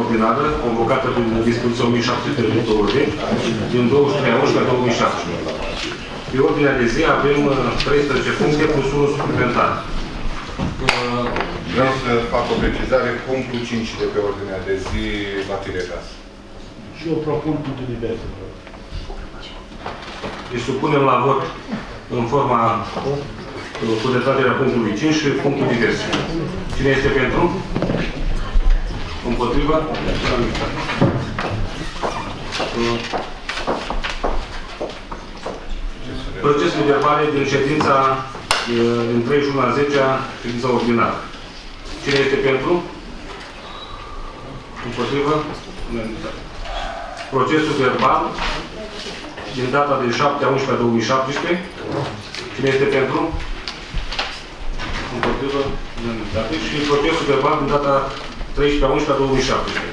ordinară, convocată prin dispoziția 1700 din 23 11 2017. Pe ordinea de zi avem uh, 13 puncte plus 1 suplimentar. Uh, Vreau să fac o precizare. Punctul 5 de pe ordinea de zi va fi retras. Și eu propun punctul diverse. Îi supunem la vot în forma uh, cu retragerea punctului 5 și punctul divers. Cine este pentru? Împotriva? Uh, Procesul verbale din ședința uh, din 31 la 10 -a, ședința ordinară. Cine este pentru? Împotrivă? Unanimitate. Procesul verbal din data de 7 a 11 a 2017. Cine este pentru? Împotrivă? Unanimitate. Și procesul verbal din data 13 a 11 a 2017.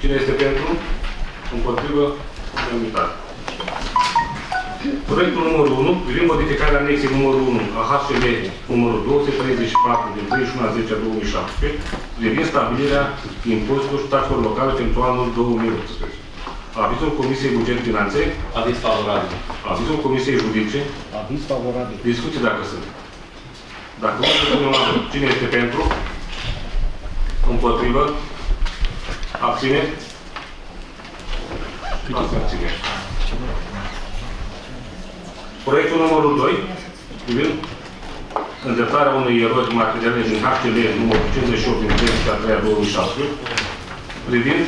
Cine este pentru? Împotrivă? Unanimitate. Proiectul numărul 1, privind modificarea anexei numărul 1 a HCM numărul 234 din 31 a 10 a 2017, privind stabilirea impozitelor și taxelor locale pentru anul 2018. Avizul Comisiei Buget Finanțe, Aviz favorabil. avizul Comisiei Judice, Aviz favorabil. discuții dacă sunt. Dacă nu, să punem la vot. Cine este pentru? Împotrivă? Abține? Abține. Proiectul numărul 2, privind îndreptarea unei erori materiale din HCL numărul 58 din 23 2007, privind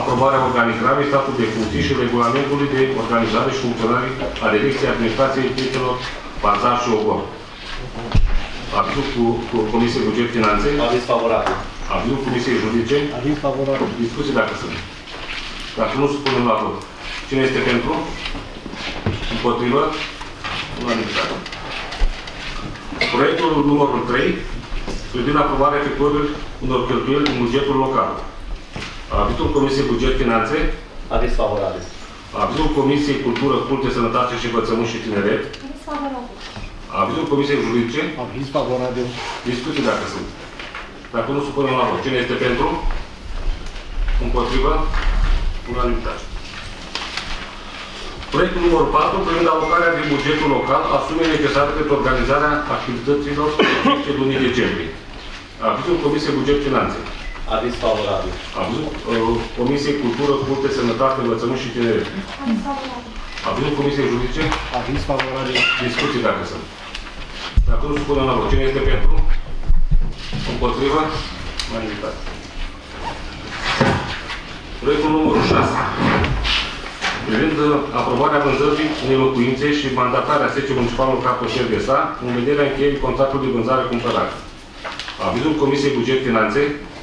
aprobarea organigramei, statul de funcții și regulamentului de organizare și funcționare a Direcției Administrației Piețelor, Bazar și Ogor. Avizul cu, cu Comisiei Buget Finanțe, Aviz favorabil. Avizul Comisiei Judice, Aviz favorabil. discuții dacă sunt. Dacă nu, supunem la vot. Cine este pentru? Împotrivă? Unanimitate. Proiectul numărul 3, privind aprobarea efectuării unor cheltuieli din bugetul local. Avizul Comisiei Buget Finanțe, Aviz favorabil. avizul Comisiei Cultură, Culte, Sănătate și Învățământ și Tineret, Aviz favorabil. avizul Comisiei Juridice, Aviz favorabil. discuții dacă sunt. Dacă nu, supunem la vot. Cine este pentru? Împotrivă? Unanimitate. Proiectul numărul 4, privind alocarea din bugetul local a sumei necesare pentru organizarea activităților de lunii decembrie. Avizul Comisiei Buget Finanțe. Aviz favorabil. Avizul uh, Comisiei Cultură, Culte, Sănătate, Învățământ și Tineret. Aviz favorabil. Avizul Comisiei Judice. Aviz favorabil. Discuții dacă sunt. Dacă nu supunem la vot. Cine este pentru? Împotrivă? Unanimitate. Proiectul numărul 6. Privind uh, aprobarea vânzării unei locuințe și mandatarea secției municipalului Cartoșel de Sa, în vederea încheierii contractului de vânzare-cumpărare. Avizul Comisiei Buget Finanțe,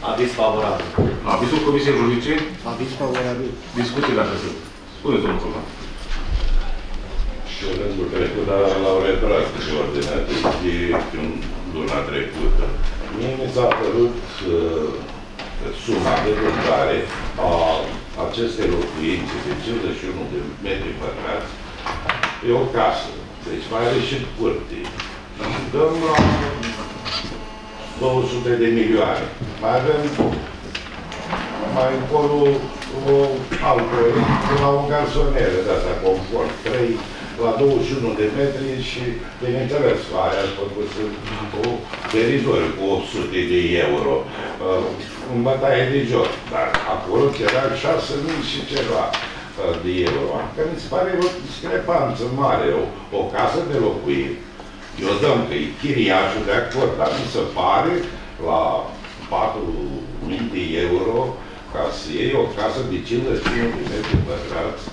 Aviz favorabil. avizul Comisiei Juridice, Aviz favorabil. discuții dacă sunt. Spuneți, domnul Colman. Și rândul trecut, dar l-au retras de ordinea de zi în luna trecută. Mie mi s-a părut uh, suma de vânzare a acestei locuințe de 51 de metri pătrați e o casă. Deci mai are și curte. Dăm la 200 de milioane. Mai avem mai încolo o altă, la o garsonieră de asta, confort, 3 la 21 de metri și, bineînțeles, aia a făcut o teritoriu cu 800 de euro, uh, în bătaie de joc, dar acolo era 6.000 și ceva uh, de euro. Că mi se pare o discrepanță mare, o, o casă de locuit. Eu dăm că e chiriașul de acord, dar mi se pare la 4.000 de euro ca să iei o casă de 55 de metri pătrați,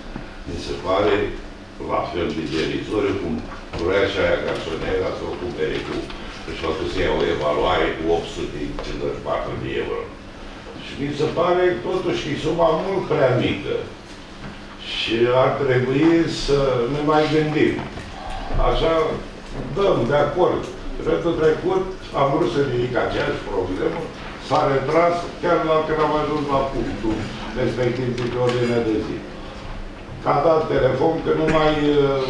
mi se pare la fel de derizoriu cum vrea și aia garsonera să o cumpere cu își făcut să ia o evaluare cu 854 de euro. Și mi se pare totuși că e suma mult prea mică. Și ar trebui să ne mai gândim. Așa, dăm de acord. Rândul trecut am vrut să ridic aceeași problemă, s-a retras chiar la când am ajuns la punctul respectiv de ordinea de zi. Că a dat telefon că nu mai uh,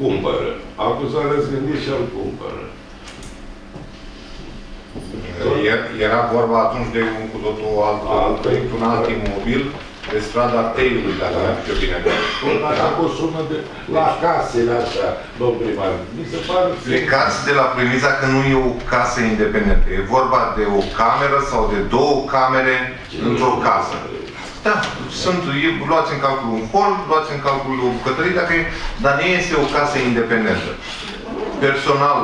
cumpără. Acum s-a răzgândit și îl cumpără. E- Era vorba atunci de un cu totul alt Alt proiect, un alt imobil, pe strada Teiului, dacă mi-am eu bine. Așa cu sună de la casele astea, domn primar. Mi se pare... Plecați de la premiza că nu e o casă independentă. E vorba de o cameră sau de două camere într-o casă. Da, sunt, e, luați în calcul un hol, luați în calcul o bucătărie, dacă e, dar nu este o casă independentă. Personal,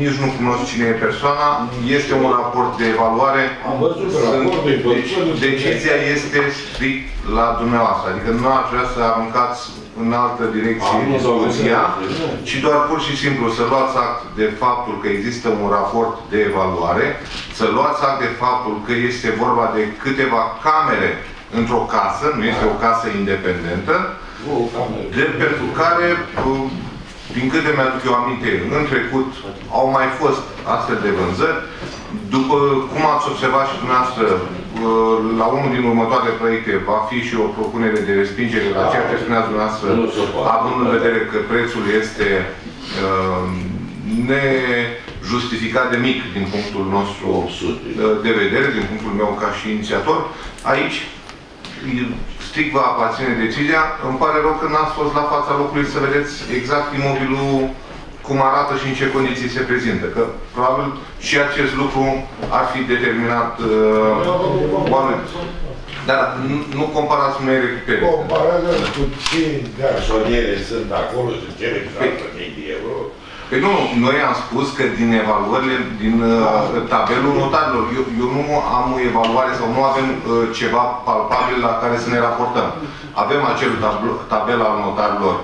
nici nu cunosc cine e persoana, este un raport de evaluare. Am văzut că Sunt- raportul e deci, văzut. decizia este strict la dumneavoastră. Adică nu aș vrea să aruncați în altă direcție Am, nu, discuția, domnule, ci doar pur și simplu să luați act de faptul că există un raport de evaluare, să luați act de faptul că este vorba de câteva camere într-o casă, nu este o casă independentă, Nu, o cameră. de pentru care, uh, din câte mi-aduc eu aminte, în trecut au mai fost astfel de vânzări. După cum ați observat și dumneavoastră, uh, la unul din următoarele proiecte va fi și o propunere de respingere la ceea ce spuneați dumneavoastră, Nu se poate. având în vedere că prețul este uh, nejustificat de mic din punctul nostru 800. uh, de vedere, din punctul meu ca și inițiator. Aici strict vă aparține decizia. Îmi pare rău că n-ați fost la fața locului să vedeți exact imobilul cum arată și în ce condiții se prezintă. Că probabil și acest lucru ar fi determinat uh, oameni. Dar nu- nu comparați cu noi recupere. Comparează cu ce garsoniere sunt acolo și ce exactă mii de euro. Păi nu, noi am spus că din evaluările, din uh, tabelul notarilor, eu, eu nu am o evaluare sau nu avem uh, ceva palpabil la care să ne raportăm. Avem acel tabl- tabel al notarilor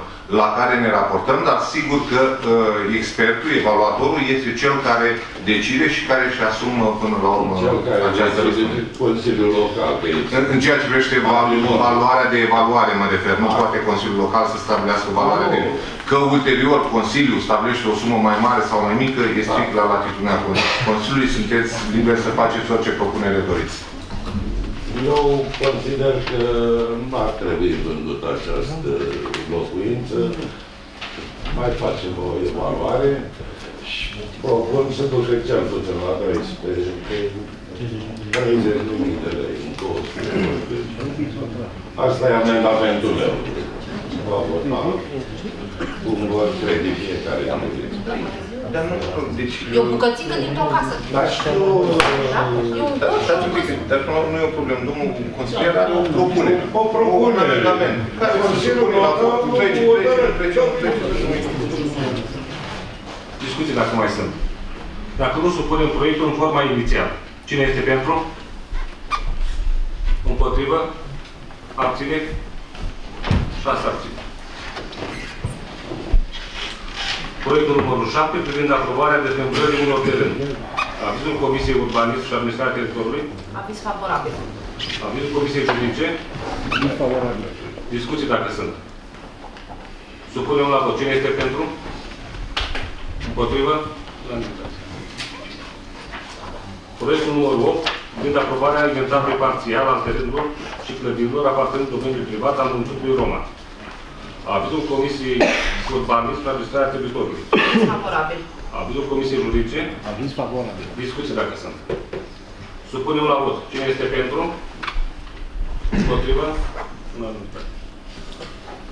la care ne raportăm, dar sigur că uh, expertul, evaluatorul, este cel care decide și care își asumă până la urmă Cel care această decide răspundere. Consiliul Local că este. În, în ceea ce privește evalu- valoarea de evaluare, mă refer, nu poate Consiliul Local să stabilească valoarea de... Că ulterior Consiliul stabilește o sumă mai mare sau mai mică, e strict la latitudinea Con- Consiliului, sunteți liberi să faceți orice propunere doriți. Eu consider că nu ar trebui vândut această locuință. Mai facem o evaluare și propun să duce cel puțin la 13, 30 de mii de lei, în 200 de lei. Asta e amendamentul meu. Va vota cum vor crede fiecare dintre ei. Dar nu, deci... E o bucățică dintr-o casă. Dar știu, Da? E un Dar, coș, stați un un pic, coș. dar nu, nu e o problemă. Domnul consilier are o propunere. O propunere. Un amendament. Care se Consiliul supune la Local vot. nu Trece, o trece, dă. trece, trece, trece. Discuții dacă mai sunt. Dacă nu supunem proiectul în forma inițială. Cine este pentru? Împotrivă? Abține? Șase abține. Proiectul numărul 7 privind aprobarea detemplării unor terenuri. Avizul Comisiei Urbanism și Administrația Teritoriului. Aviz favorabil. Avizul Comisiei Juridice. Disfavorabil. Discuții dacă sunt. Supunem la vot. Cine este pentru? Împotrivă? Unanimitate. Proiectul numărul 8, privind aprobarea inventarului parțial al terenurilor și clădirilor aparținând domeniului privat al municipiului Roman. Avizul Comisiei Urbanism și Administrarea Teritoriului. Aviz favorabil. Avizul Comisiei Juridice. Aviz favorabil. Discuții dacă sunt. Supunem la vot. Cine este pentru? Împotrivă? Unanimitate.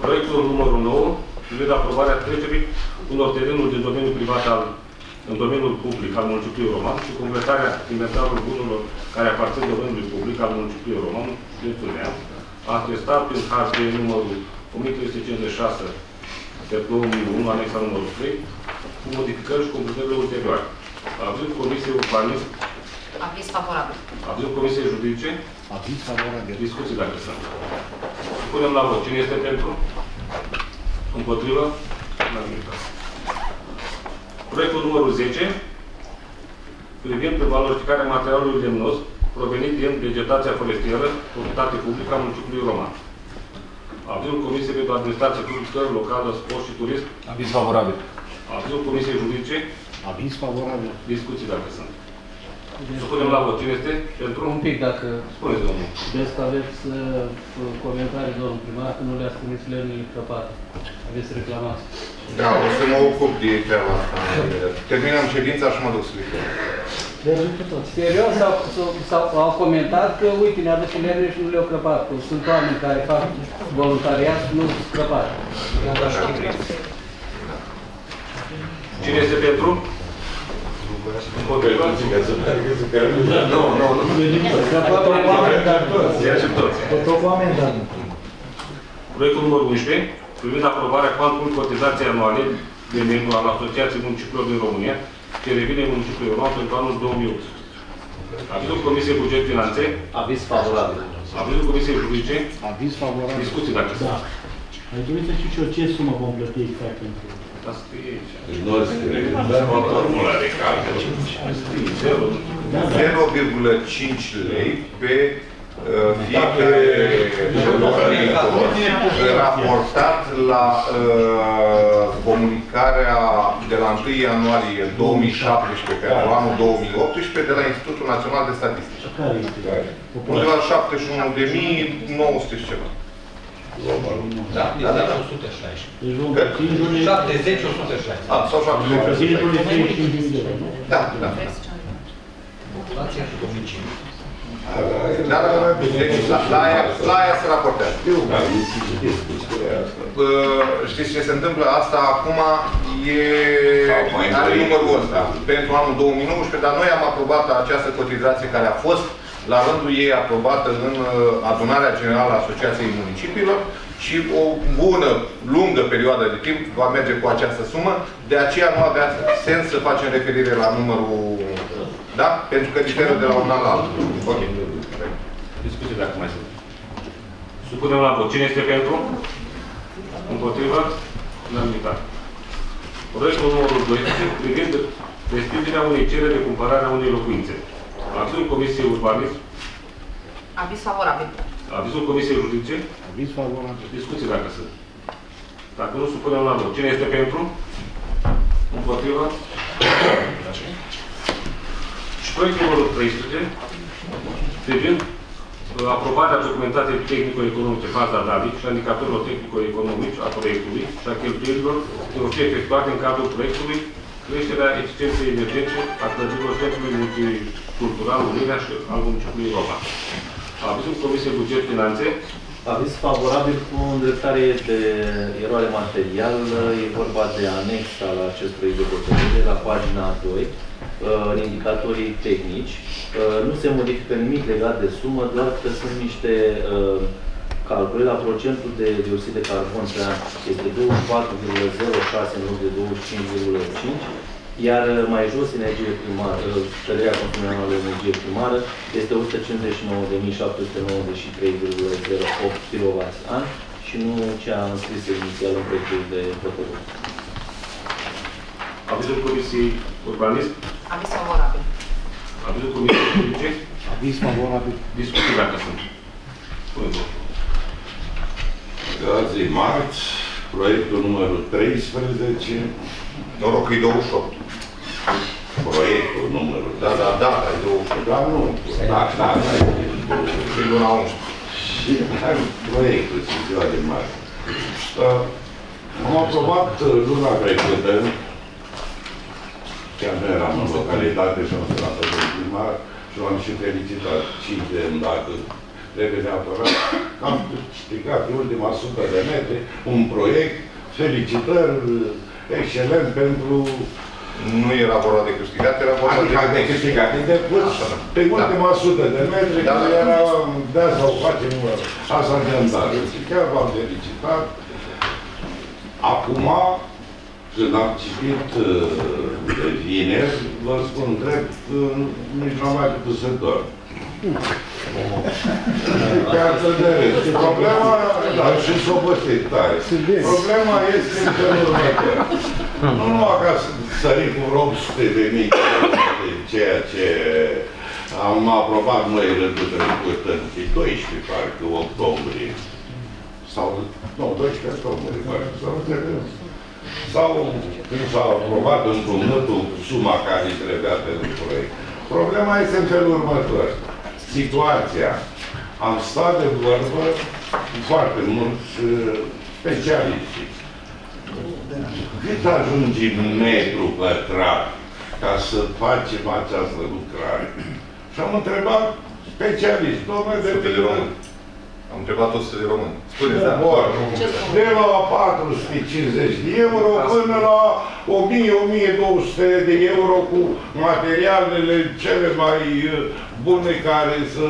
Proiectul numărul 9, privind aprobarea trecerii unor terenuri din domeniul privat al în domeniul public al municipiului Roman și completarea inventarului bunurilor care aparțin domeniului public al municipiului Roman, județul Neamț, atestat prin HD numărul 1356 de 2001, anexa numărul 3, cu modificări și completările ulterioare. Avizul Comisiei Urbanism, Aviz favorabil. avizul Comisiei Judice, Aviz favorabil. discuții dacă sunt. Punem la vot. Cine este pentru? Împotrivă? Unanimitate. Proiectul numărul 10, privind valorificarea materialului lemnos provenit din vegetația forestieră, proprietate publică a municipiului Roman. Avizul Comisiei pentru Administrație Publică, Locală, Sport și Turism, Aviz favorabil. avizul Comisiei Judice, Aviz favorabil. discuții dacă sunt. Supunem la vot. Cine este pentru? Un pic, dacă Spuneți, domnul. vedeți că aveți uh, comentarii, domnul primar, că nu le-ați trimis lemnii crăpate. Aveți reclamații. Da, o să mă ocup de treaba asta. Terminăm ședința și mă duc să le Serios, sau, sau, sau au comentat că, uite, ne aduce lemne și nu le-au crăpat. Că Sunt oameni care fac voluntariat și nu sunt crăpat. Cine este pentru? Împotriva? Nu, nu, nu. Se acceptați. Proiectul numărul 11, privind aprobarea cuantului cotizației anuale de membru al Asociației Municipiilor din România, ce revine municipiului Roman pentru anul 2008. Avizul Comisiei Buget Finanțe, Aviz favorabil. avizul Comisiei Juridice, Aviz favorabil. discuții dacă sunt. Aș dori să știu și eu ce sumă vom plăti exact pentru... Asta scrie aici. Deci nu scrie. Formula de calcul. Scrie zero. 0,5 lei pe uh, fiecare locuitor raportat la uh, comunicarea de la 1 ianuarie 2017 pentru anul 2018 de la Institutul Național de Statistică. Care este? Undeva 71.900 și ceva. Da, da, da. Deci vom plăti în jur de... 70, 160. Ah, sau Vom plăti în jur de 70. 35 de euro, nu? Da, da. Inflația și domiciliu. Da, da, da. Deci la, la, aia, la aia se raportează. Știu că am discutat despre asta. Bă, știți ce se întâmplă? Asta acum e... mai are întâi. numărul ăsta pentru anul 2019, dar noi am aprobat această cotizație care a fost la rândul ei aprobată în uh, adunarea generală a Asociației Municipiilor și o bună, lungă perioadă de timp va merge cu această sumă. De aceea nu avea sens să facem referire la numărul... Da? Pentru că diferă de la un an la altul. Ok. Discuții dacă mai sunt. Supunem la vot. Cine este pentru? Împotrivă? Unanimitate. Proiectul numărul 12 privind destinderea unei cereri de cumpărare a unei locuințe. Avizul Comisiei Urbanism, Aviz favorabil. avizul Comisiei Juridice, Aviz favorabil. discuții dacă sunt. Dacă nu, supunem la vot. Cine este pentru? Împotrivă? Și proiectul numărul 13 privind uh, aprobarea documentației tehnico-economice, faza DAVI și a indicatorilor tehnico-economici a proiectului și a cheltuielilor ce vor fi efectuate în cadrul proiectului creșterea eficienței energetice a clădirilor Centrului Multicultural Unirea și al municipiului Roma. Avizul Comisiei Buget Finanțe, Aviz favorabil cu îndreptare de eroare material. E vorba de anexa la acest proiect de hotărâre, la pagina 2, uh, în indicatorii tehnici. Uh, Nu se modifică nimic legat de sumă, doar că sunt niște uh, calcule la procentul de dioxid de carbon pe an. Este 24,06 în loc de 25,5 iar uh, mai jos, energie primară, uh, scăderea consumului anual de energie primară este 159.793,08 kW an și nu ce a înscris inițial în proiectul de hotărâre. avizul Comisiei Urbanism, Aviz favorabil. avizul Comisiei Juridice, Aviz favorabil. discuții dacă sunt. Puneți votul. Azi e marți, proiectul numărul 13, Noroc că e 28. proiectul numărul, Da, da, da, e 28. Dar nu, da, da, da, Și luna 11. și dar proiectul și ziua de marți. Uh, Am aprobat uh, luna trecută, chiar nu eram în localitate și am sunat pe primar și l-am și felicitat și de îndată trebuie neapărat că am stricat pe ultima sută de metri un proiect, felicitări, excelent pentru Nu era vorba de câștigat, era vorba Adică de câștigat, de depus pe ultima sută de metri, Da, care da. era de asta o facem asta de îndată. Și chiar v-am felicitat. Acum, când am citit uh, de vineri, vă spun drept, uh, nici n-am mai putut să dorm. Chiar să de râs. Și problema, da, și s-o obosit tare. Problema este în felul următor. Nu numai ca să sărim cu 800 de mii de ceea ce am aprobat noi rândul trecut în 12, parcă, octombrie. Sau, nu, 12 octombrie, parcă, sau trebuie. Sau când s-a aprobat împrumutul suma care îi trebuia pentru proiect. Problema este în felul următor. Situația. Am stat de vorbă cu foarte mulți uh, specialiști. Cât ajunge în metru pătrat ca să facem această lucrare. Și am întrebat specialiști, domnule, de Sute de români. Am întrebat 100 de români. Spuneți, da. Bun. Ce spun? De la 450 de euro până la 1000-1200 de euro cu materialele cele mai uh, bune care să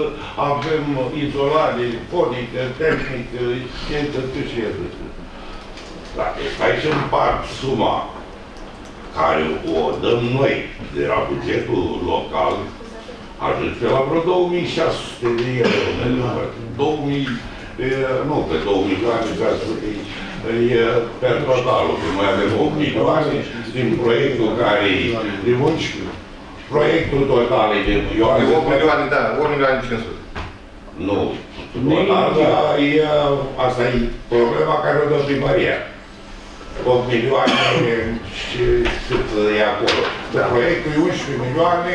avem izolare fonică, termică, etc. și etc. Dacă stai și împart suma care o dăm noi de la bugetul local, ajunge la vreo 2600 de euro. ne număr. 2000, e, nu pe 2 milioane, ca să fie, e per totalul, că noi avem 8 milioane din proiectul care e de 11. Proiectul total e de eu am De 8 zis- milioane, da, 8 milioane 500. nu. Total, da, e, asta e problema care o dă primăria. 8 milioane și cât e acolo. Da. Proiectul e 11 milioane,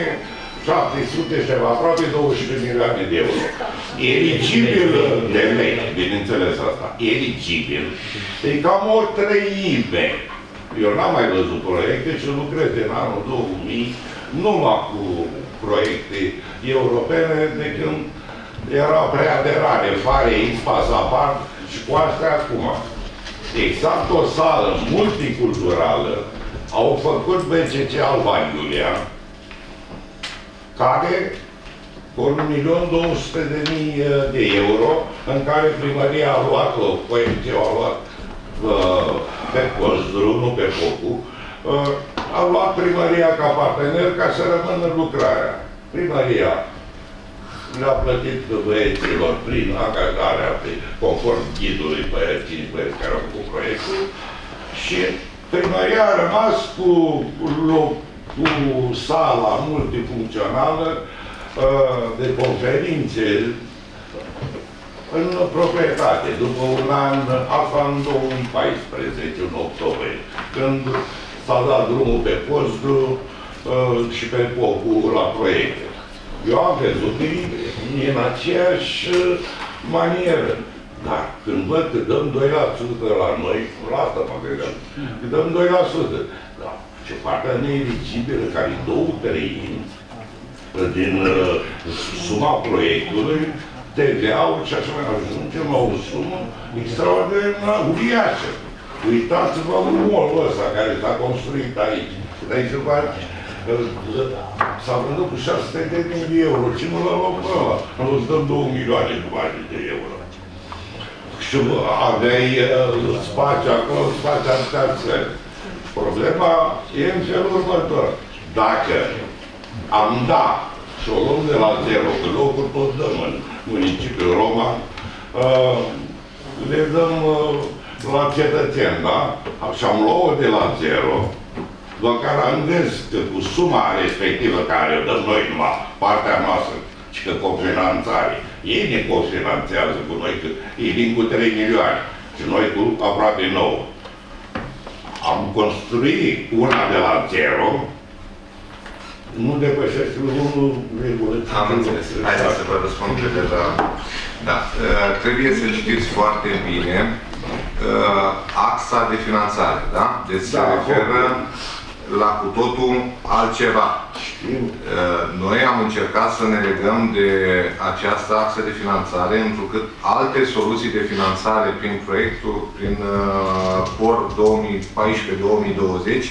700 și ceva, aproape 12 milioane de euro. Eligibil de lei, bineînțeles asta, eligibil, e cam o treime. Eu n-am mai văzut proiecte și lucrez în anul 2000 numai cu proiecte europene de când era preaderare, fare X, pasaport și cu astea acum. Exact o sală multiculturală au făcut BCC Alba Iulia, care cu 1.200.000 de euro, în care primăria a luat-o, OMC a luat uh, pe Cozdru, nu pe Focu, uh, a luat primăria ca partener ca să rămână lucrarea. Primăria le-a plătit băieților prin angajarea, prin, conform ghidului pe 5 băieți care au făcut proiectul și primăria a rămas cu, loc, cu sala multifuncțională uh, de conferințe în proprietate, după un an, asta în 2014, în octombrie, când s-a dat drumul pe postul uh, și pe popul la proiecte. Eu am crezut că e e în aceeași uh, manieră. Dar când văd că dăm 2% la noi, la asta mă gândeam, că dăm 2%. Da, ce partea neeligibilă, care e două treimi, din uh, suma proiectului, TVA-ul și așa mai ajungem la o sumă extraordinar uriașă. Uitați-vă în molul ăsta care s-a construit aici. Aici s-a vândut cu 600 de mii de euro. Ce nu l-a luat pe ăla? Nu îți dăm 2 milioane jumate de euro. Și aveai uh, spațiu acolo, spațiu atâtea țări. Problema e în felul următor. Dacă am da și o luăm de la zero, că locuri tot dăm în municipiul Roma, uh, le dăm uh, la cetățeni, da? Și am luat de la zero, doar că randez că cu suma respectivă care o dăm noi numai partea noastră, și că cofinanțare. Ei ne cofinanțează cu noi, că ei vin cu 3 milioane și noi cu aproape 9. Am construit una de la zero, nu depășește 1,5. Am înțeles. Haideți să vă răspund pe de la... Da. Uh, trebuie să știți foarte bine uh, axa de finanțare, da? Deci se Da, referă la cu totul altceva. Știu. Uh, Noi am încercat să ne legăm de această axă de finanțare, întrucât alte soluții de finanțare prin proiectul, prin uh, POR 2014-2020,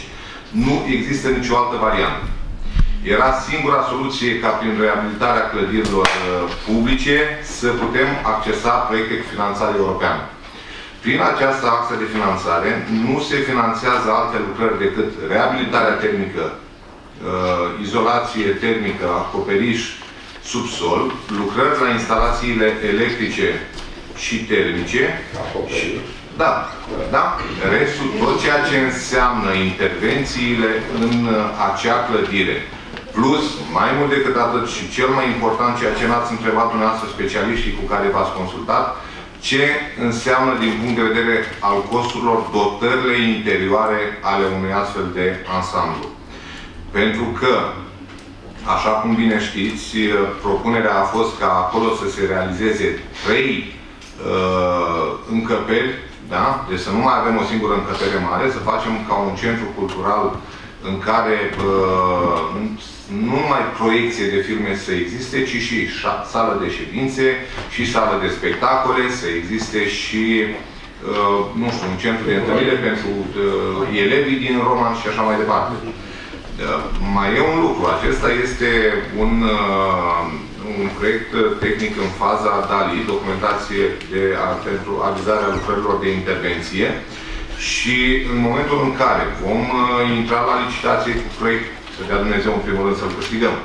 nu există nicio altă variantă. Era singura soluție ca prin reabilitarea clădirilor uh, publice să putem accesa proiecte cu finanțare europeană. Prin această axă de finanțare nu se finanțează alte lucrări decât reabilitarea termică, uh, izolație termică, acoperiș, subsol, lucrări la instalațiile electrice și termice și, da, da, restul, tot ceea ce înseamnă intervențiile în uh, acea clădire. Plus, mai mult decât atât și cel mai important, ceea ce n-ați întrebat dumneavoastră specialiștii cu care v-ați consultat, ce înseamnă din punct de vedere al costurilor dotările interioare ale unui astfel de ansamblu. Pentru că, așa cum bine știți, propunerea a fost ca acolo să se realizeze trei uh, încăperi, da? Deci să nu mai avem o singură încăpere mare, să facem ca un centru cultural în care uh, nu numai proiecție de filme să existe, ci și șa- sală de ședințe, și sală de spectacole, să existe și uh, nu știu, un centru de întâlnire pentru uh, elevii din Roman și așa mai departe. Uh, Mai e un lucru. Acesta este un, uh, un proiect tehnic în faza DALI, documentație de, a, pentru avizarea lucrărilor de intervenție. Și în momentul în care vom uh, intra la licitație cu proiect, să dea Dumnezeu în primul rând să-l câștigăm,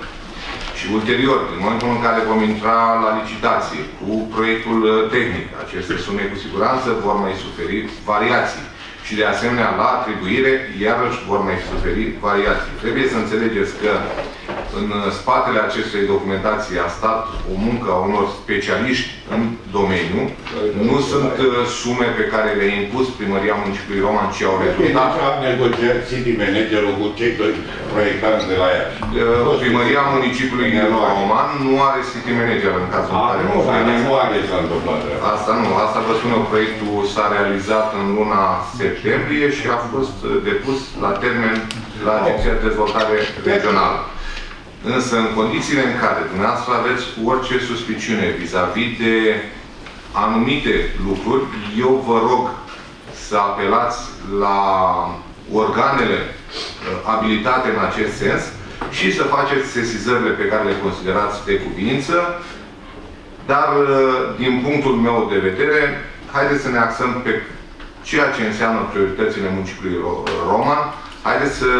și ulterior, în momentul în care vom intra la licitație cu proiectul uh, tehnic, aceste sume cu siguranță vor mai suferi variații. Și de asemenea, la atribuire, iarăși vor mai suferi variații. Trebuie să înțelegeți că în uh, spatele acestei documentații a stat o muncă a unor specialiști în domeniu. Nu sunt uh, sume pe care le-a impus primăria municipiului Roman, ci au rezultat Deci am negociat City Managerul cu cei doi proiectanți de la Iași. Uh, Primăria municipiului Roman nu are city manager în cazul în A, care nu, nu dar faceți. nu are s-a întâmplat. Asta nu, asta vă spun eu, proiectul s-a realizat în luna septembrie și a fost uh, depus la termen la Agenția de Dezvoltare Regională. Însă, în condițiile în care dumneavoastră aveți orice suspiciune vis-a-vis de anumite lucruri, eu vă rog să apelați la organele uh, abilitate în acest sens și să faceți sesizările pe care le considerați de cuvință, dar, uh, din punctul meu de vedere, haideți să ne axăm pe ceea ce înseamnă prioritățile municipiului Ro- Roman. Haideți să,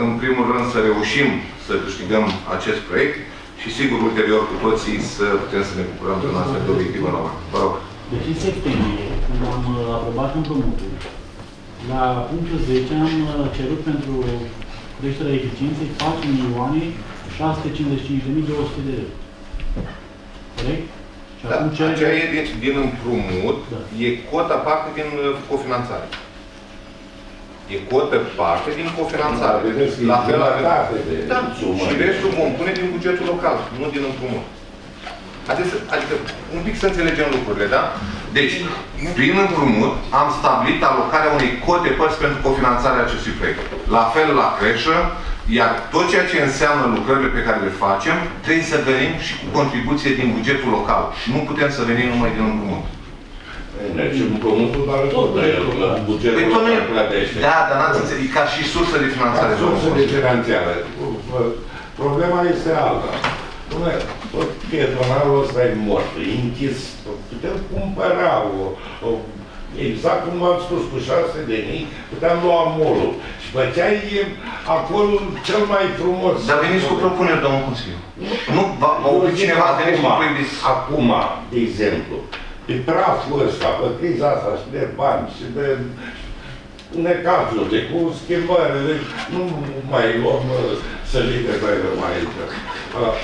în primul rând, să reușim să câștigăm acest proiect și, sigur, ulterior, cu toții să putem să ne bucurăm de un astfel de obiectiv în Roman. Vă rog. Deci în septembrie, când am uh, aprobat împrumutul, la punctul 10 am uh, cerut pentru creșterea eficienței 4 milioane 655.200 de euro. Corect? Și Da, acum aceea cerere... e din, din împrumut, Da. e cota parte din uh, cofinanțare. E cotă parte din cofinanțare. Vedeți că La e fel avem... jumătate de Da, sumă. și restul vom pune din bugetul local, nu din împrumut. Adică, adică, un pic să înțelegem lucrurile, da? Deci, prin împrumut, am stabilit alocarea unei cote părți pentru cofinanțarea acestui proiect. La fel la creșă, iar tot ceea ce înseamnă lucrările pe care le facem, trebuie să venim și cu contribuție din bugetul local. Nu putem să venim numai din împrumut. Deci împrumutul doar tot la bugetul Păi tot nu e... local plătește. Da, dar n-ați înțeles. E ca și sursă de finanțare. Ca sursă de finanțare. Problema este alta. Dom'le, tot pietronarul ăsta e mort, e închis. Putem cumpăra o, o Exact cum v-am spus, cu șase de mii, puteam lua molul. Și făceai acolo cel mai frumos. Dar veniți cu propuneri, domnul Consiliu. Nu, va, va Eu opri zic cineva, veniți cu acum, proiect. acum, de exemplu, pe praful ăsta, pe criza asta și de bani și de necazuri, de cu schimbări, de, nu mai luăm uh, sălite pe mai aici. Uh,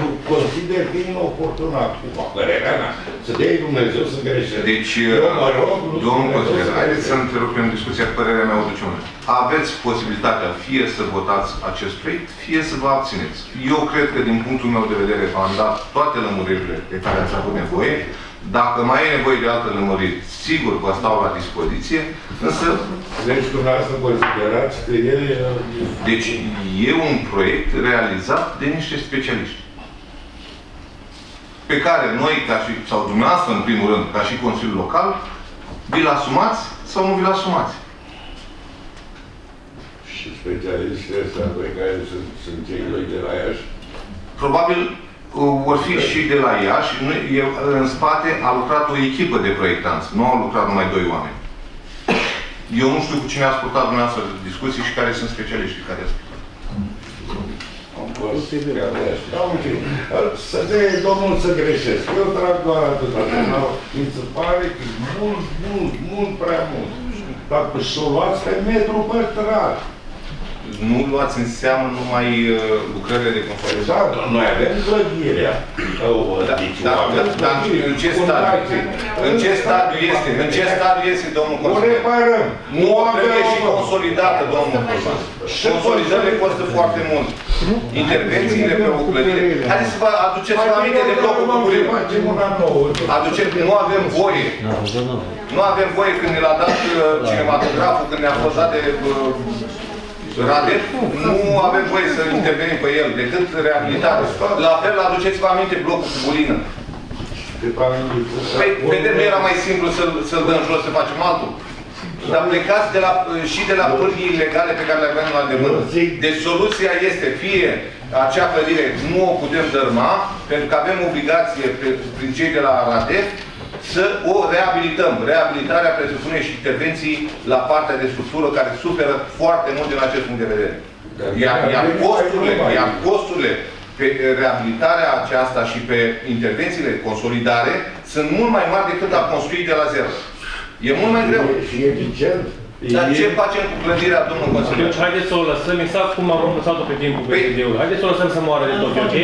Nu consider că e inoportun acum, părerea mea, să dea Dumnezeu să greșească. Deci, Eu mă rog, lui domnul Dumnezeu consilier, să haideți să greșească. întrerupem discuția cu părerea mea o ducem. Aveți posibilitatea fie să votați acest proiect, fie să vă abțineți. Eu cred că din punctul meu de vedere v-am dat toate lămuririle de care ați avut nevoie. Dacă mai e nevoie de alte lămuriri, sigur vă stau la dispoziție, însă Deci, dumneavoastră considerați că el e... Deci e un proiect realizat de niște specialiști. Pe care noi, ca și, sau dumneavoastră în primul rând, ca și Consiliul Local, vi-l asumați sau nu vi-l asumați. Și specialiștii ăștia pe care sunt, sunt cei doi de la Iași. Probabil uh, vor fi și de la Iași. Nu, e, în spate a lucrat o echipă de proiectanți. Nu au lucrat numai doi oameni. Eu nu știu cu cine ați purtat dumneavoastră discuții și care sunt specialiștii care ați purtat. Am fost chiar de așa. Da, ok. Să dea domnul să greșesc. Eu trag doar atâta. Mi se pare că e mult, mult, mult prea mult. Dacă să o luați pe metru pătrat. Nu luați în seamă numai uh, lucrările de conformitate. Da, noi avem clădirea. Da, Deci, da, avem da, dar clădire, în ce cu stadiu? fundație. În ce stadiu este? În ce stadiu este, domnul O consilier? reparăm. Nu avem trebuie și o- consolidată, domnul consilier. Consolidările costă foarte mult. Intervențiile pe o clădire. Haideți să vă aduceți Mai aminte de bine blocul luăm și Bucurii. facem una nouă. Aduceți, nu avem voie. Nu avem voie când ne l-a dat uh, cinematograful, când ne-a fost dat de uh, Radef, nu avem voie să intervenim pe el, decât reabilitare. La fel, aduceți-vă aminte blocul cu bulină. Păi, vedem, nu era mai simplu să-l să dăm jos, să facem altul. Dar plecați de la, și de la pârghii legale pe care le avem la îndemână. Deci soluția este fie acea clădire nu o putem dărma, pentru că avem obligație pe, prin cei de la RADEF să o reabilităm. Reabilitarea presupune și intervenții la partea de structură care suferă foarte mult din acest punct de vedere. Iar, iar costurile, iar costurile pe reabilitarea aceasta și pe intervențiile consolidare sunt mult mai mari decât a construi de la zero. E mult mai greu. Și eficient. Dar ce facem cu clădirea, domnul consilier? Atunci, haideți să o lăsăm exact cum am lăsat-o pe timpul Păi- PSD-ului. Haideți să o lăsăm să moară de tot, ok?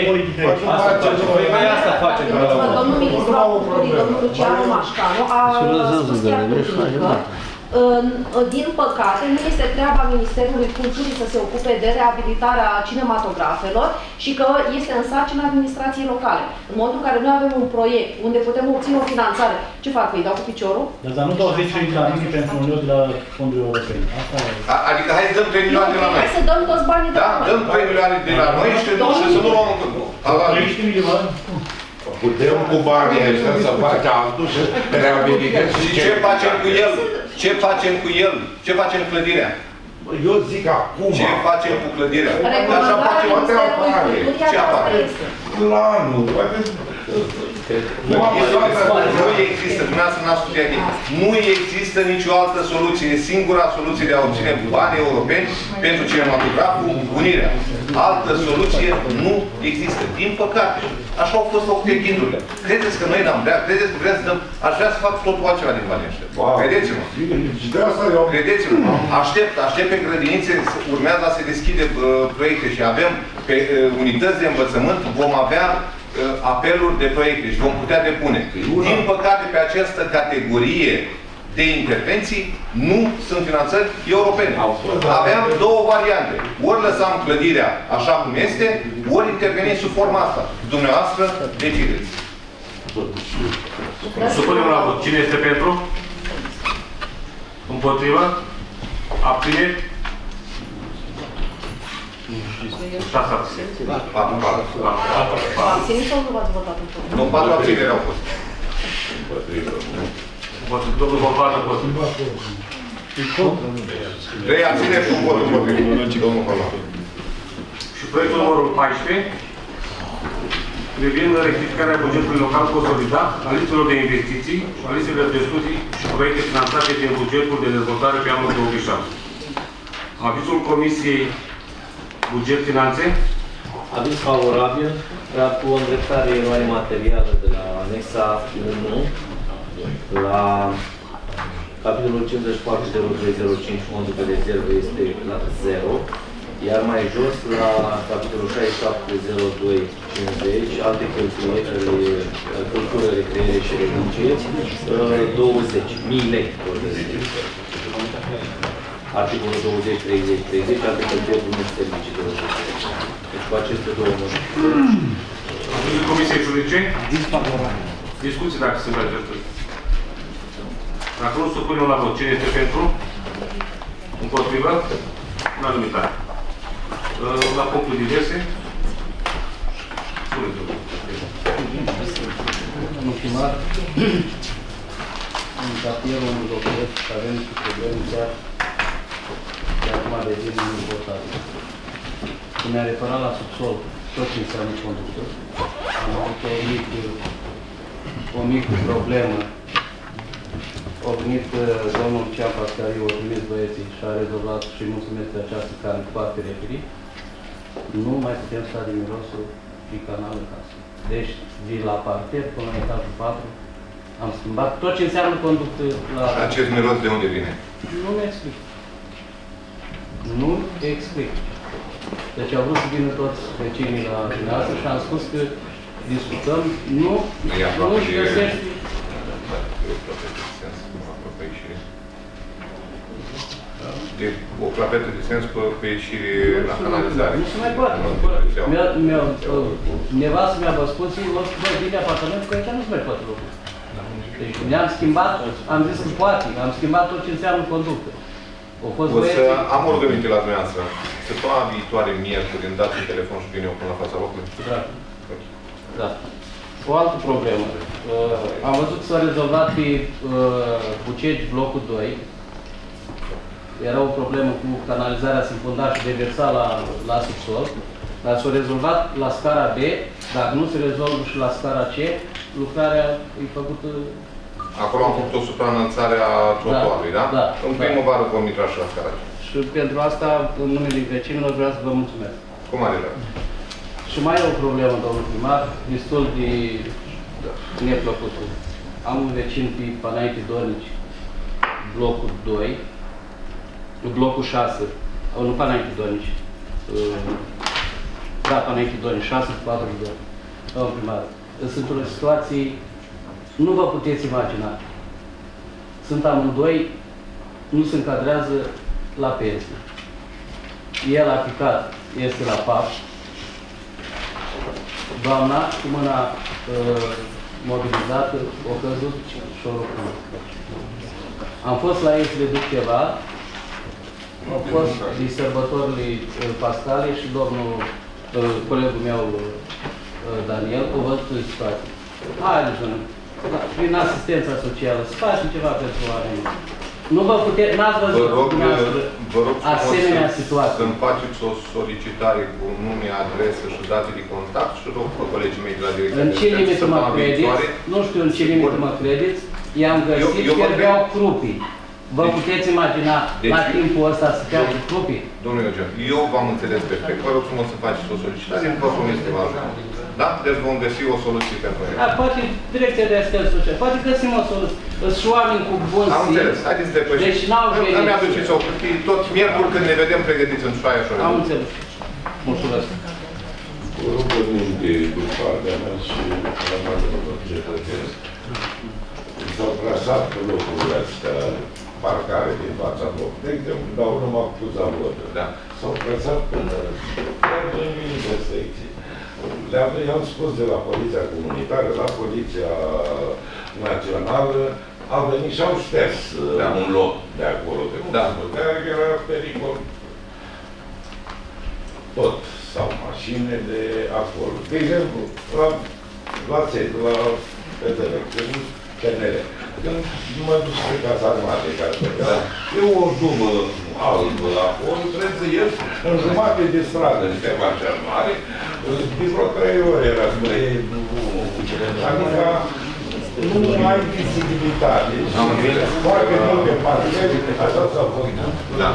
Asta facem. Păi mai asta facem. până la urmă. Domnul ministru al culturii, domnul Luciano Mașcanu, a spus chiar public că, în- din păcate, nu este treaba Ministerului Culturii să se ocupe de reabilitarea cinematografelor și că este în sarcina administrației locale. În momentul în care noi avem un proiect unde putem obține o finanțare, ce fac? Îi dau cu piciorul? Dar dar nu dau 10 de la mine pentru un loc de la fonduri europene. Asta e. A- Adică hai să dăm 3 milioane de la noi. Hai să dăm toți banii de Da? la noi. Dăm 3 milioane de la noi și, și să nu luăm încă. Ala- 30 milioane? Putem cu banii ăștia să facem altul și reabilităm Și ce facem cu el? Ce facem cu el? Ce facem cu clădirea? Eu zic acum, Ce facem cu clădirea? Așa Recomandarea facem Ministerului apare. Culturii Ce aceasta apare? este. planul, poate... Nu am Este- luat Nu există, dumneavoastră n-ați studiat nimic. Nu există nicio altă soluție. E singura soluție de a obține bani europeni pentru cinematograful, unirea. Altă soluție nu există. Din păcate. Așa au fost făcute ghindurile. Credeți că noi n-am vrea? Credeți că vrea să dăm? Aș vrea să fac totul altceva din banii ăștia. Wow. Credeți-mă. Și de asta eu... Credeți-mă, aștept, aștept pe grădinițe, să- urmează a se deschide uh, proiecte și avem pe uh, unități de învățământ, vom avea uh, apeluri de proiecte și vom putea depune. Din păcate, pe această categorie de intervenții nu sunt finanțări europene. Aveam două variante. Ori lăsam clădirea așa cum este, ori intervenim sub forma asta. Dumneavoastră decideți. Supunem la vot. Cine este pentru? Împotrivă? Abține? Șase abține. Patru, patru. V-ați abținut sau nu v-ați votat împotriva? Nu, patru abțineri au fost. Vot- Domnul Bogdan împotrivă. Trei abțineri și un vot împotrivă. Domnul Colan. Și proiectul numărul 14 privind rectificarea bugetului local consolidat, a listelor de investiții, a listelor de studii și proiecte finanțate din bugetul de dezvoltare pe anul 2007. Avizul Comisiei Buget Finanțe Aviz favorabil, dar cu o îndreptare eroare materială de la anexa 1 la capitolul 540205 fondul de rezervă este la 0, iar mai jos la capitolul 670250 alte cheltuieli, ale cultură, recreere și religie, uh, 20 mii lei. vorbesc. Articolul 20, 30, 30, alte cheltuieli din servicii 20. Deci cu aceste două măsuri. Avizul Comisiei Juridice, Disfavorabil. discuții dacă sunt aceste. Dacă nu, supunem la vot. Cine este pentru? Împotrivă? Unanimitate. Uh, La punctul diverse. Spuneți, domnule. Domnul primar, în cartierul unde locuiesc avem și probleme chiar de acum de zi importante. Când ne-a reparat la subsol tot ce înseamnă conductor, am avut o mică, o mică problemă. A venit uh, domnul Ceapa, care i-a trimis băieții și a rezolvat și mulțumesc de această care foarte referit. Nu mai putem sta din mirosul din canal în casă. Deci, de la parter până la etajul 4, am schimbat tot ce înseamnă conductă la... Acest miros de unde vine? Nu mi explic. Nu explic. Deci au vrut să vină toți vecinii la dumneavoastră și am spus că discutăm, nu, E aproape nu-și de- găsești De o clapetă de sens pe, pe ieșire la canalizare. Nu se mai poate. Nu se realizează. Mi-a, mi-a, uh, nevastă mi-a vă spus, eu o să vă vine apartamentul, că aici nu se mai poate lucru. Deci ne-am schimbat, am zis că poate, am schimbat tot ce înseamnă conductă. Au fost O să băieți... am o rugăminte la dumneavoastră. Săptămâna viitoare, miercuri, îmi dați un telefon și vin eu până la fața locului. Da. Da. O altă problemă. Uh, am văzut că s-a rezolvat pe uh, Bucegi, blocul 2. Era o problemă cu canalizarea secundară și deversa la, la subsol. Dar s-a rezolvat la scara B, dacă nu se rezolvă și la scara C, lucrarea e făcută... Acolo am făcut o supraînălțare a trotuarului, da? Da, În da. primăvară vom intra și la scara aceea. Și pentru asta, în numele vecinilor, vreau să vă mulțumesc. Cu mare drag. Și mai e o problemă, domnul primar, destul de neplăcută. Am un vecin pe Panaiti Dornici, blocul 2, blocul 6, o, nu Panaiti Dornici, uh, da, Panaiti Dornici, 6 42, domnul primar. Sunt într-o situație, nu vă puteți imagina. Sunt amândoi, nu se încadrează la pensie. El a picat, este la PAP, doamna cu mâna uh, mobilizată, o căzut și o rupt. Am fost la ei să le duc ceva, au fost din sărbătorile uh, pascale și domnul, uh, colegul meu, uh, Daniel, o văzut situație. Haideți, domnule, da, prin asistența socială, să facem ceva pentru oameni. Nu vă puteți, n-ați Vă văzut rog, dumneavoastră vă rog frumos asemenea să- situație. Să-mi faceți o solicitare cu nume, adresă și date de contact și rog pe colegii mei de la direcția În de ce serviciu limită mă săptămâna credeți? viitoare. Nu știu în ce limită mă credeți. I-am găsit, eu vorbesc- pierdeau crupii. Vă Deci- puteți imagina deci- la timpul ăsta să pierde crupii? Domnule Eugen, eu v-am înțeles perfect. Vă rog frumos să faceți o solicitare, vă promit că vă ajut. Da? Deci vom găsi o soluție pentru el. Da, poate direcția de asistență socială, poate găsim o soluție. Sunt și oameni cu bun Am simț. înțeles. Haideți de păi. Deci n-au venit. Îmi aduceți o hârtie, tot miercuri când ne vedem pregătiți în șoaia și Am înțeles. Mulțumesc. Cu rugăminte din partea mea și la mare cetățeni. S-au plasat pe locurile astea parcare din fața blocului. De exemplu, dau numai cu zavotă. Da. S-au plasat până chiar în intersecții. Le-am, i-am spus de la Poliția Comunitară, la Poliția Națională, au venit și au șters Da. da. un loc de acolo, de Da. care era pericol tot sau mașini de acolo. De exemplu, la, la țet, la PTR, când PNR, când mă duc pe casa armate, ca să da. e o dubă albă acolo, trebuie să ies în jumătate de stradă, niște mașini mare, din vreo trei ore era spre ei, adică nu ai vizibilitate. Am înțeles. Foarte multe parcele, așa s-a făcut. Da.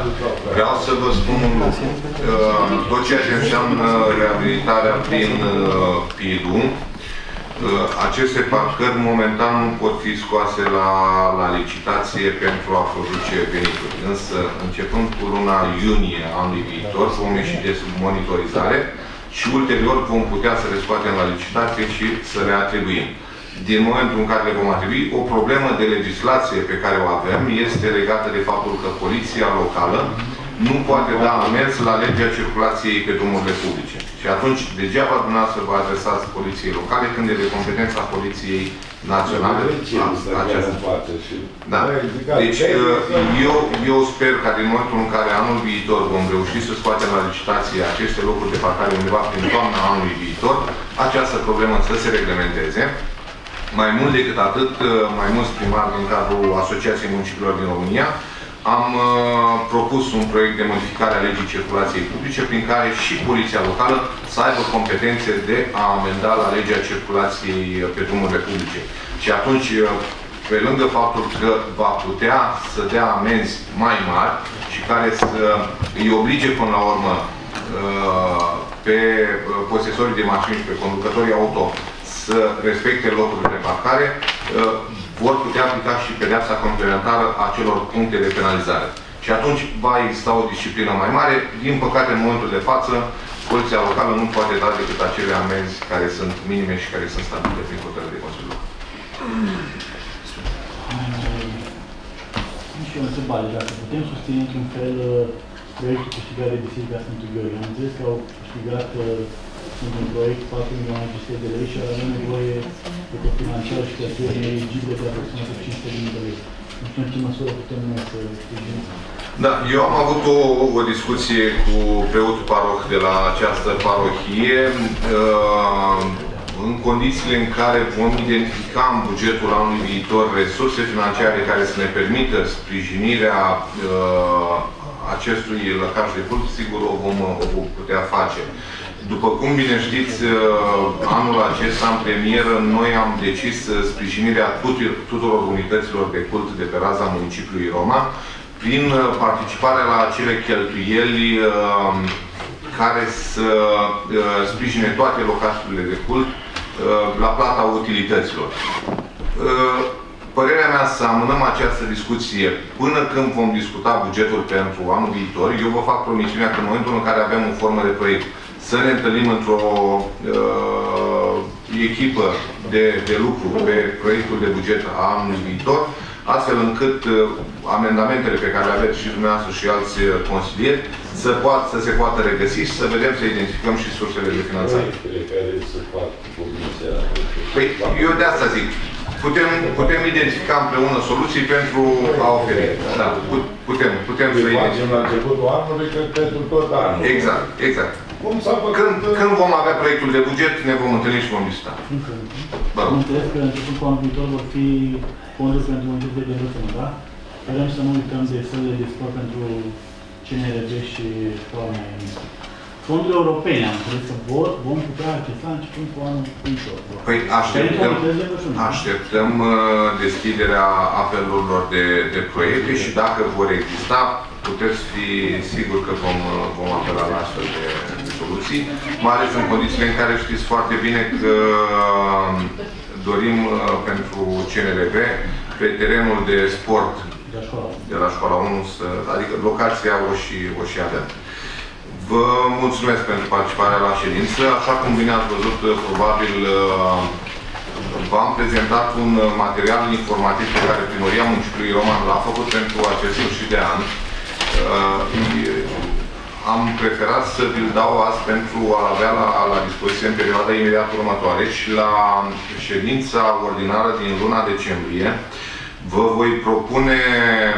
Vreau să vă spun un lucru. Uh, Tot ceea ce înseamnă reabilitarea prin uh, PIDU, uh, aceste parcări momentan nu pot fi scoase la, la licitație pentru a produce venituri. Însă, începând cu luna iunie anului viitor, vom ieși de sub monitorizare și ulterior vom putea să le scoatem la licitație și să le atribuim. Din momentul în care le vom atribui, o problemă de legislație pe care o avem este legată de faptul că poliția locală nu poate da amenzi la legea circulației pe drumurile publice. Și atunci, degeaba dumneavoastră vă adresați poliției locale când e de competența poliției naționale. aceasta. Da. Deci, eu, eu sper ca din momentul în care anul viitor vom reuși să scoatem la licitație aceste locuri de parcare undeva prin toamna anului viitor, această problemă să se reglementeze. Mai mult decât atât, mai mulți primari din cadrul Asociației Municipilor din România, am uh, propus un proiect de modificare a legii circulației publice prin care și poliția locală să aibă competențe de a amenda la legea circulației pe drumurile publice. Și atunci, uh, pe lângă faptul că va putea să dea amenzi mai mari și care să îi oblige până la urmă uh, pe uh, posesorii de mașini și pe conducătorii auto să respecte locurile de parcare, uh, vor putea aplica și pedeapsa complementară a celor puncte de penalizare. Și atunci va exista o disciplină mai mare. Din păcate, în momentul de față, Poliția Locală nu poate da decât acele amenzi care sunt minime și care sunt stabilite prin hotărâre de Consiliul. Și o întrebare, dacă putem susține într-un fel uh, proiectul câștigare de Silvia Sfântul Gheorghe. Am înțeles că au câștigat uh, într-un proiect 4 milioane de lei și ar avea nevoie de financiar și cheltuieli eligibile de aproximativ 500 de mii de lei. Nu știu în ce măsură putem noi să sprijinim. Da, eu am avut o, o discuție cu preotul paroh de la această parohie uh, în condițiile în care vom identifica în bugetul anului viitor resurse financiare care să ne permită sprijinirea uh, acestui lăcaș de cult, sigur o vom, o vom putea face. După cum bine știți, uh, anul acesta, în premieră, noi am decis uh, sprijinirea tuturor, tuturor unităților de cult de pe raza municipiului Roma, prin uh, participarea la acele cheltuieli care să sprijine toate locațiile de cult la plata utilităților. Părerea mea să amânăm această discuție până când vom discuta bugetul pentru anul viitor. Eu vă fac promisiunea că în momentul în care avem o formă de proiect să ne întâlnim într-o uh, echipă de, de lucru pe proiectul de buget a anului viitor, astfel încât uh, amendamentele pe care le aveți și dumneavoastră și alți uh, consilieri să, poat, să se poată regăsi și să vedem, să identificăm și sursele de finanțare. Păi, eu de asta zic. Putem, putem identifica împreună soluții pentru a oferi. Da, putem, putem să identificăm. la începutul anului, că pentru tot anul. Exact, exact. Cum s-a făcut? Când, când vom avea proiectul de buget, ne vom întâlni și vom discuta. Am înțeles că început cu anul viitor vor fi fonduri pentru municipiul de Râsănă, da? Vrem să nu uităm de sălile de sport pentru CNRB și școala mai Fondurile europene, am înțeles că vor, vom putea accesa începând cu anul viitor. Păi așteptăm, așteptăm uh, deschiderea apelurilor de, de proiecte și dacă vor exista, puteți fi sigur că vom, uh, vom apela la astfel de, de soluții, mai ales în condițiile în care știți foarte bine că uh, dorim pentru CNRB pe terenul de sport de la școala 1, adică locația o și, o și avem. Vă mulțumesc pentru participarea la ședință. Așa cum bine ați văzut, probabil uh, v-am prezentat un material informativ pe care Primăria Municipiului Roman l-a făcut pentru acest sfârșit de an. Uh, am preferat să vi-l dau azi pentru a avea la, la dispoziție în perioada imediat următoare și la ședința ordinară din luna decembrie vă voi propune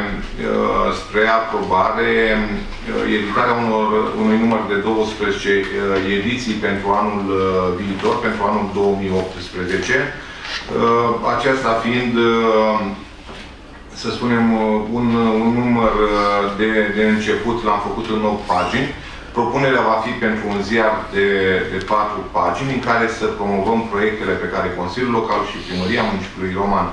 uh, spre aprobare uh, editarea unor, unui număr de 12 uh, ediții pentru anul uh, viitor, pentru anul 2018. Uh, aceasta fiind, uh, să spunem, uh, un, un număr uh, de, de început, l-am făcut în 8 pagini. Propunerea va fi pentru un ziar de, de 4 pagini în care să promovăm proiectele pe care Consiliul Local și Primăria Municipiului Roman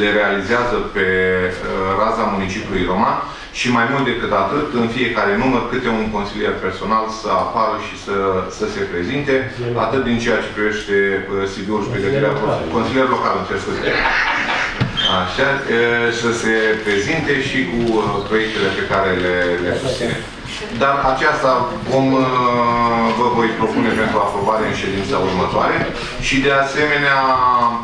le realizează pe uh, raza municipiului Roman și mai mult decât atât, în fiecare număr, câte un consilier personal să apară și să, să se prezinte, atât din ceea ce privește uh, CV-ul și pregătirea consilier local, în scuze. Așa, uh, să se prezinte și cu proiectele pe care le, le susține. Dar aceasta vom, uh, vă voi propune pentru aprobare în ședința următoare și de asemenea,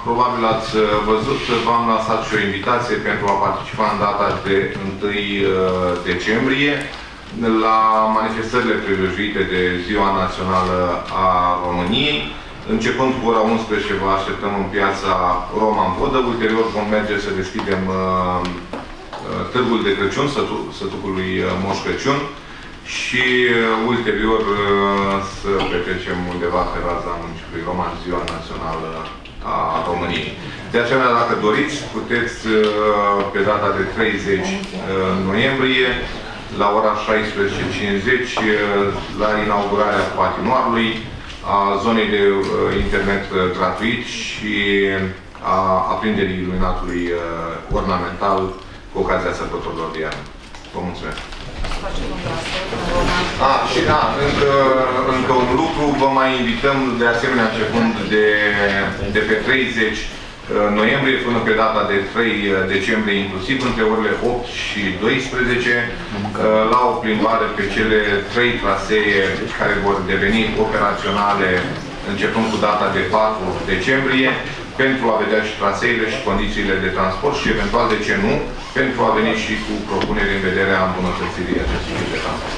probabil ați văzut, v-am lansat și o invitație pentru a participa în data de 1 uh, decembrie la manifestările prelăjuite de Ziua Națională a României. Începând cu ora 11 vă așteptăm în piața Roma în Vodă, ulterior vom merge să deschidem uh, târgul de Crăciun, sătucului Moș Crăciun, și uh, ulterior uh, să petrecem undeva pe raza municipiului Roman, Ziua Națională a României. De asemenea, dacă doriți, puteți uh, pe data de 30 noiembrie, la ora 16.50, la inaugurarea patinoarului, a zonei de internet gratuit și a aprinderii iluminatului ornamental cu ocazia sărbătorilor de iarnă. Vă mulțumesc! A, și da, încă, încă un lucru, vă mai invităm de asemenea începând de, de pe 30 uh, noiembrie până pe data de 3 uh, decembrie inclusiv, între orele 8 și 12, uh, la o plimbare pe cele trei trasee care vor deveni operaționale începând cu data de 4 decembrie, pentru a vedea și traseile și condițiile de transport și eventual, de ce nu, pentru a veni și cu propuneri în vederea îmbunătățirii acestui de transport.